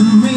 to me.